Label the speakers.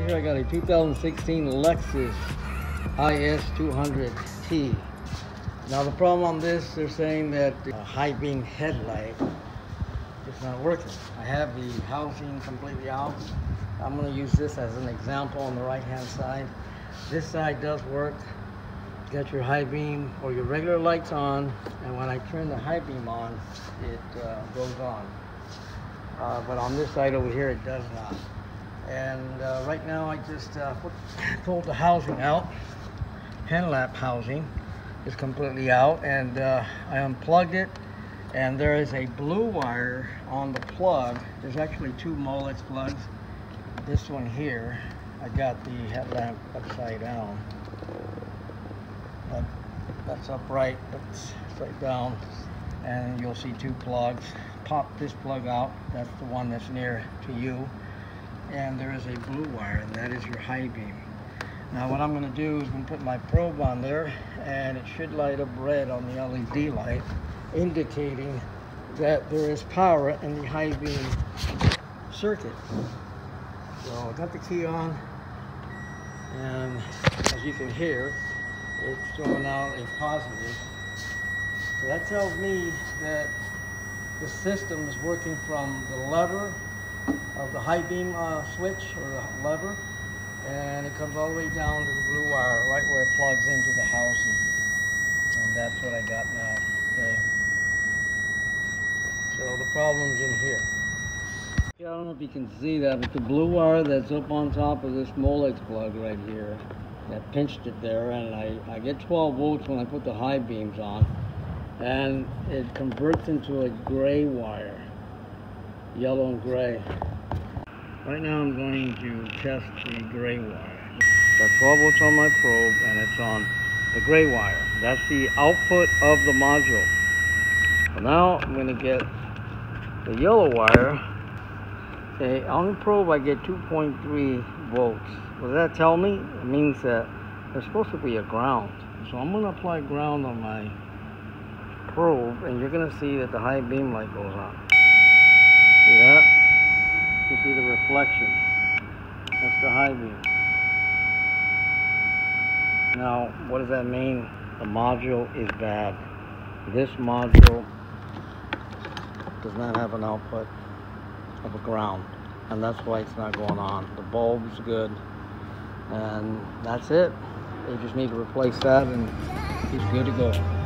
Speaker 1: Right here I got a 2016 Lexus IS 200T. Now the problem on this, they're saying that the high beam headlight is not working. I have the housing completely out. I'm going to use this as an example on the right hand side. This side does work. Got your high beam or your regular lights on and when I turn the high beam on it uh, goes on. Uh, but on this side over here it does not. And uh, right now I just uh, pulled the housing out. Pen lap housing is completely out and uh, I unplugged it and there is a blue wire on the plug. There's actually two Molex plugs. This one here, I got the headlamp upside down. That, that's upright, that's upside down. And you'll see two plugs. Pop this plug out, that's the one that's near to you and there is a blue wire and that is your high beam. Now what I'm going to do is going to put my probe on there and it should light up red on the LED light indicating that there is power in the high beam circuit. So I got the key on and as you can hear it's throwing out a positive. So that tells me that the system is working from the lever of the high beam uh, switch or the lever and it comes all the way down to the blue wire right where it plugs into the housing and that's what I got now okay so the problem's in here. Yeah, I don't know if you can see that but the blue wire that's up on top of this Molex plug right here that pinched it there and I, I get 12 volts when I put the high beams on and it converts into a gray wire yellow and gray. Right now I'm going to test the gray wire. Got 12 volts on my probe and it's on the gray wire. That's the output of the module. So now I'm going to get the yellow wire. Okay, on the probe I get 2.3 volts. What does that tell me? It means that there's supposed to be a ground. So I'm going to apply ground on my probe and you're going to see that the high beam light goes on. That? You see the reflection. That's the high beam. Now, what does that mean? The module is bad. This module does not have an output of a ground. And that's why it's not going on. The bulb's good. And that's it. They just need to replace that and he's good to go.